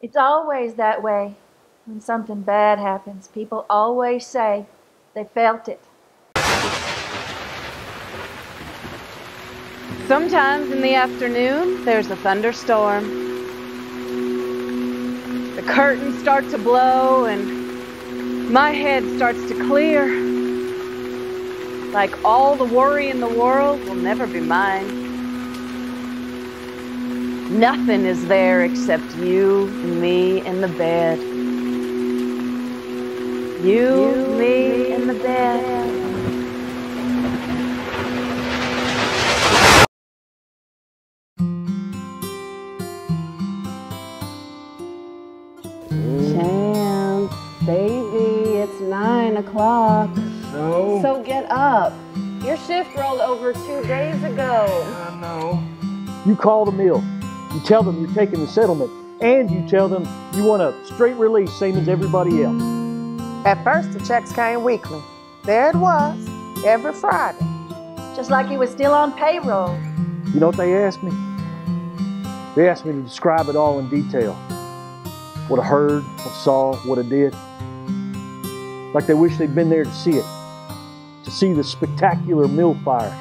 It's always that way. When something bad happens, people always say they felt it. Sometimes in the afternoon, there's a thunderstorm. The curtains start to blow, and my head starts to clear. Like all the worry in the world will never be mine. Nothing is there except you and me and the bed. You, you me in the bed. Chance, baby, it's nine o'clock. No. So get up. Your shift rolled over two days ago. I know. You call the mill. You tell them you're taking the settlement, and you tell them you want a straight release, same as everybody else. At first, the checks came weekly. There it was, every Friday. Just like he was still on payroll. You know what they asked me? They asked me to describe it all in detail. What I heard, what I saw, what I did. Like they wish they'd been there to see it. To see the spectacular mill fire